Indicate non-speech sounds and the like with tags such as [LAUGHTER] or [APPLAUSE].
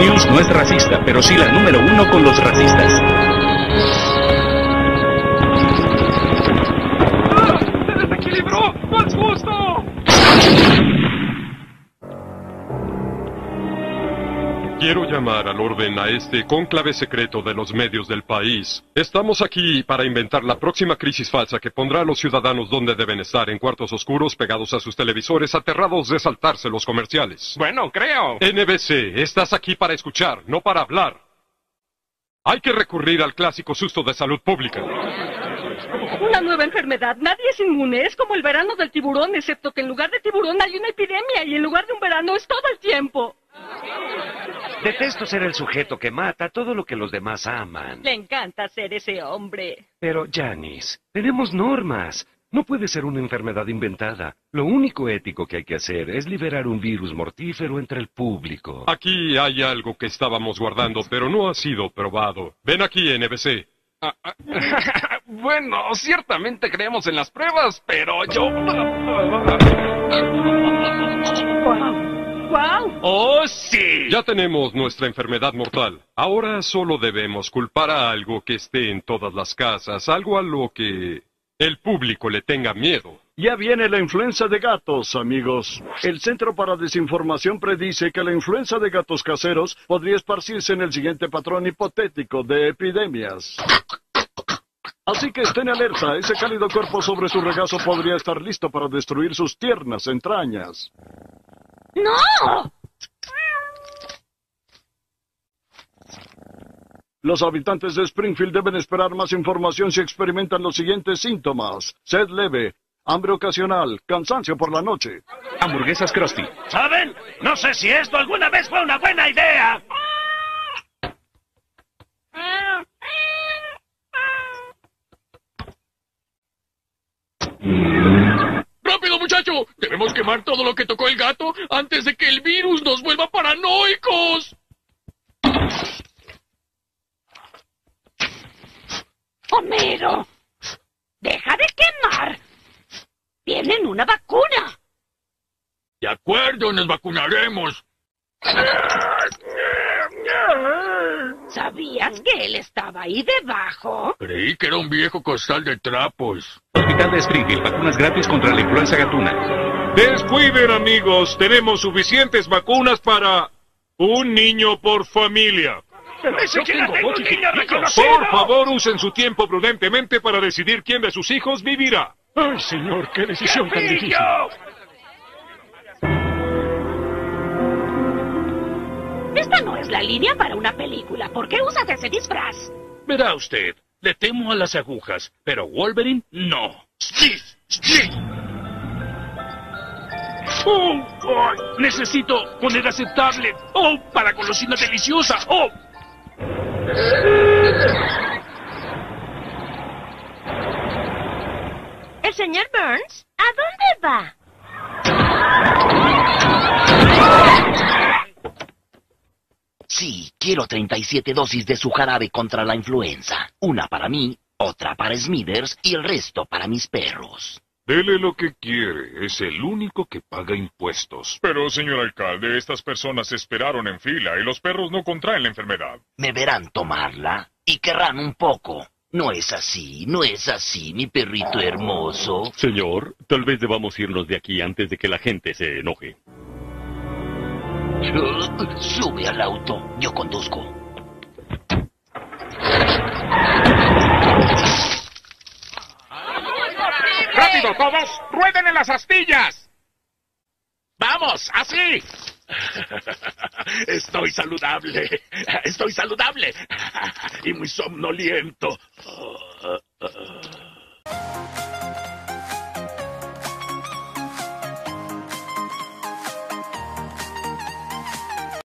News no es racista, pero sí la número uno con los racistas. Quiero llamar al orden a este cónclave secreto de los medios del país. Estamos aquí para inventar la próxima crisis falsa que pondrá a los ciudadanos donde deben estar, en cuartos oscuros, pegados a sus televisores, aterrados de saltarse los comerciales. Bueno, creo. NBC, estás aquí para escuchar, no para hablar. Hay que recurrir al clásico susto de salud pública. Una nueva enfermedad. Nadie es inmune. Es como el verano del tiburón, excepto que en lugar de tiburón hay una epidemia y en lugar de un verano es todo el tiempo. Detesto ser el sujeto que mata todo lo que los demás aman. Le encanta ser ese hombre. Pero, Janice, tenemos normas. No puede ser una enfermedad inventada. Lo único ético que hay que hacer es liberar un virus mortífero entre el público. Aquí hay algo que estábamos guardando, pero no ha sido probado. Ven aquí, NBC. Ah, ah, [LAUGHS] bueno, ciertamente creemos en las pruebas, pero yo... ¡Oh, sí! Ya tenemos nuestra enfermedad mortal. Ahora solo debemos culpar a algo que esté en todas las casas, algo a lo que el público le tenga miedo. Ya viene la influenza de gatos, amigos. El Centro para Desinformación predice que la influenza de gatos caseros podría esparcirse en el siguiente patrón hipotético de epidemias. Así que estén alerta, ese cálido cuerpo sobre su regazo podría estar listo para destruir sus tiernas entrañas. ¡No! Los habitantes de Springfield deben esperar más información si experimentan los siguientes síntomas. Sed leve, hambre ocasional, cansancio por la noche. Hamburguesas Krusty. ¿Saben? No sé si esto alguna vez fue una buena idea. [LAUGHS] Debemos quemar todo lo que tocó el gato antes de que el virus nos vuelva paranoicos. Homero, deja de quemar. Tienen una vacuna. De acuerdo, nos vacunaremos. ¿Sabías que él estaba ahí debajo? Creí que era un viejo costal de trapos. Hospital de Springfield, vacunas gratis contra la influenza gatuna. Descuiden, amigos. Tenemos suficientes vacunas para un niño por familia. Por favor, usen su tiempo prudentemente para decidir quién de sus hijos vivirá. Ay, señor, qué decisión tan difícil. Esta no es la línea para una película. ¿Por qué usas ese disfraz? Verá usted, le temo a las agujas, pero Wolverine no. ¡Split! ¡Split! ¡Oh! ¡Necesito poner aceptable! ¡Oh! ¡Para golosina deliciosa! ¡Oh! ¿El señor Burns? ¿A dónde va? Sí, quiero 37 dosis de su jarabe contra la influenza. Una para mí, otra para Smithers y el resto para mis perros. Dele lo que quiere, es el único que paga impuestos. Pero, señor alcalde, estas personas esperaron en fila y los perros no contraen la enfermedad. Me verán tomarla y querrán un poco. No es así, no es así, mi perrito hermoso. Señor, tal vez debamos irnos de aquí antes de que la gente se enoje. Sube al auto, yo conduzco. Todos! ¡Rueden en las astillas! ¡Vamos, así! [LAUGHS] Estoy saludable. Estoy saludable. [LAUGHS] Y muy somnoliento.